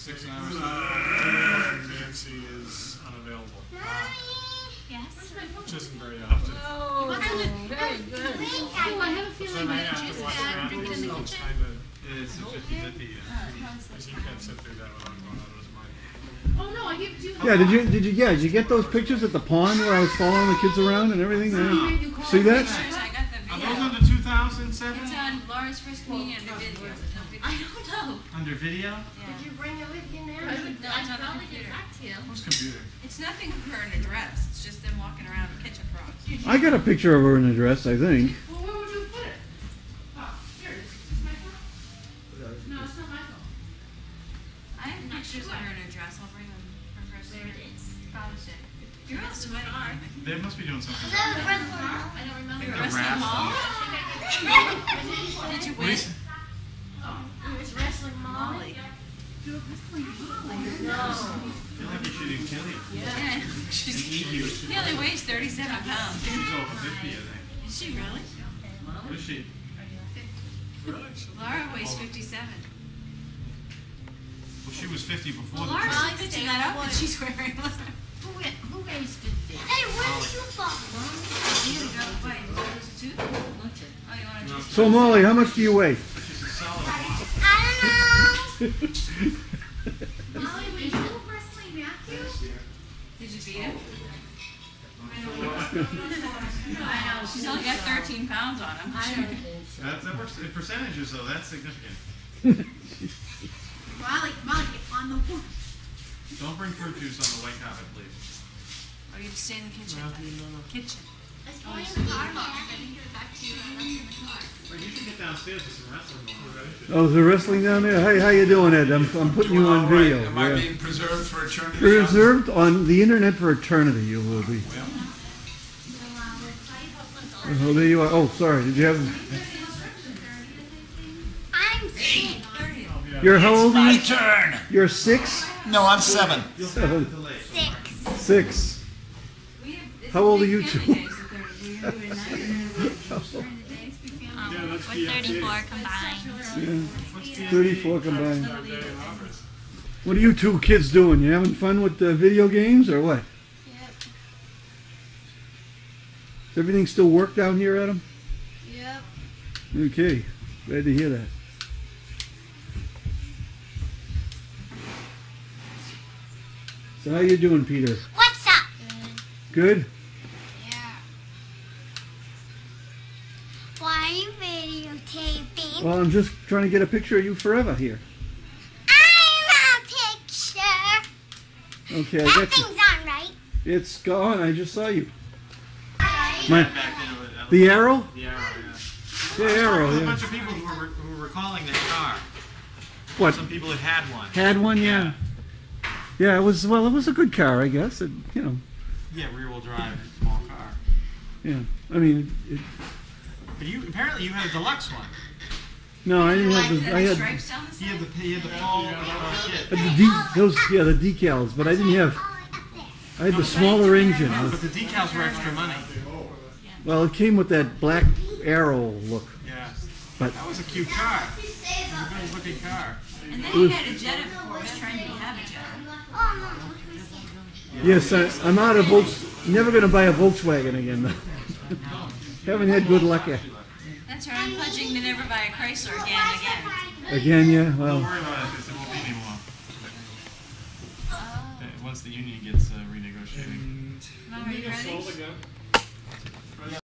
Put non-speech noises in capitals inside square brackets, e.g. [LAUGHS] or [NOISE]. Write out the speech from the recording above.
six hours. Uh, Nancy is unavailable, Yes. which isn't very often. Oh, very good. Oh, I have a feeling I that juice watch bad, around, drink it in the kitchen. It's a fifty-fifty. because you can't sit through that without going out of. Oh, no, I give it to you. Yeah, did you did you yeah, did you get those pictures at the pond where I was following the kids around and everything? Yeah. See that? Pictures, I got the Are video. those under two thousand seven? It's on Laura's first communion and the video. I don't know. Under video? Yeah. Did you bring it with you now? I would, No, I'd it's on the probably get computer. back to you. Who's computer? It's nothing for an address. It's just them walking around catching frogs. I got a picture of her in a dress, I think. Well, where would you put it? Oh, here it is. Is this my phone? No, it's not my phone. I have pictures of her in her dress. I'll bring them for first. There it is. Probably should. You're all sweaty. You're They must be doing something. I don't remember. a A wrestling wrap. mall? Did you What win? is- oh, It's wrestling Molly. No. I feel like you should even kill you. Yeah. She's, Eat you. only weighs 37 pounds. She's over fifty, I think. Is she really? What is she? Laura weighs 57. Well, she was fifty before the Laura's trip. still pitching that up that she's wearing. Who, who weighs fifty? Hey, where did you fall? You gotta go, wait, is it two? Oh, you wanna. So Molly, how much do you weigh? Molly, were you wrestling Matthew? Did you beat him? I know, she's only got 13 pounds on him. I don't think so. That's, percentages though, that's significant. Molly, Molly, on the wood. Don't bring fruit juice on the white carpet, please. Or you have to stay in the kitchen. Kitchen. I saw you in the car, Mom. I didn't get back to you. Downstairs with some wrestling going on. Oh, is there wrestling down there? Hey, how you doing, Ed? I'm, I'm putting you on All right. video. Am I Yeah. being preserved for eternity? Preserved on the internet for eternity, you will be. Oh, there you are. Oh, sorry. Did you have? I'm sick. You're how old are My you? turn. You're six. No, I'm seven. Seven. Six. Six. We have, it's How old are you two? [LAUGHS] days, so they're- we're doing nine during the day, it's big family. Yeah, that's With BFD. 34 combined. Yeah. Thirty-four combined. What are you two kids doing? You having fun with the video games or what? Yep. Does everything still work down here, Adam? Yep. Okay, glad to hear that. So how you doing, Peter? What's up? Good. Yeah. Well, I'm just trying to get a picture of you forever here. I'm a picture. Okay, I That got you. thing's on, right? It's gone. I just saw you. Back My, into it. the arrow? The arrow, yeah. The There arrow. was a bunch of people who were, who were recalling their car. What? Some people had had one. Had one? Yeah. Yeah. It was. Well, it was a good car, I guess. It, you know. Yeah, rear wheel drive, small car. Yeah. I mean, it, But you apparently you had a deluxe one. No, I didn't have the. I had, stripes down the He had the he had the full had the de- those. Yeah, the decals, but I didn't have. I had the smaller engine. But the decals were extra money. Well, it came with that black arrow look. Yeah. But- that was a cute car. It was a good looking car. And then he had a Jetta before, he was trying to have a Jetta. Oh, Yes, I, I'm out of Volks. Never going to buy a Volkswagen again. though. [LAUGHS] Haven't had good luck yet. That's right, I'm pledging to never buy a Chrysler again again. Again, yeah. Don't Well, worry about it because there won't be any more. Uh, Once the union gets uh, renegotiating. Mom, are you ready? Again.